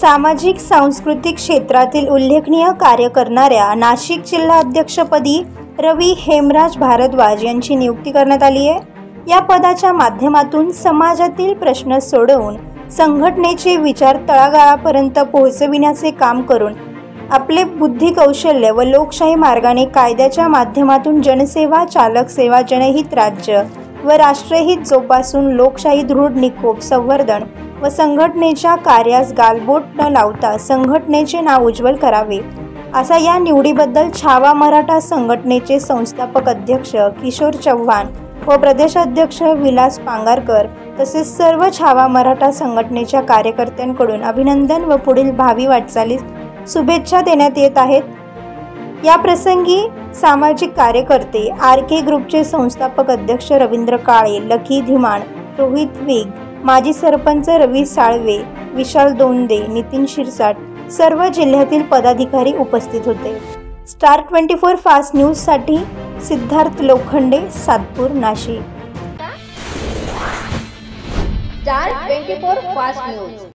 सामाजिक सांस्कृतिक क्षेत्रातील उल्लेखनीय कार्य करणाऱ्या नाशिक जिल्हाध्यक्षपदी रवी हेमराज भारद्वाज यांची नियुक्ती करण्यात आली आहे. या पदाच्या माध्यमातून समाजातील प्रश्न सोडवून संघटनेचे विचार तळागाळापर्यंत पोहोचविण्याचे काम करून आपले बुद्धी कौशल्य व लोकशाही मार्गाने कायद्याच्या माध्यमातून जनसेवा चालक सेवा जनहित राज्य व राष्ट्रहित जोपासून लोकशाही दृढ निकोप संवर्धन व संघटनेच्या कार्यास गालबोट न लावता संघटनेचे नाव उज्ज्वल करावे. असा या निवडीबद्दल छावा मराठा संघटनेचे संस्थापक अध्यक्ष किशोर चव्हाण व प्रदेशाध्यक्ष विलास पांगारकर तसेच सर्व छावा मराठा संघटनेच्या कार्यकर्त्यांकडून अभिनंदन व पुढील भावी वाटचालीस शुभेच्छा देण्यात येत आहेत. या प्रसंगी सामाजिक कार्यकर्ते आर के ग्रुपचे संस्थापक अध्यक्ष रवींद्र काळे लकी धिमाण रोहित वेग माजी सरपंच रवी साळवे विशाल दोंदे नितीन शिरसाट सर्व जिल्ह्यातील पदाधिकारी उपस्थित होते. स्टार ट्वेंटी फोर फास्ट न्यूजसाठी Siddharth Lokhande Satpur Nashik. Star twenty four fast news.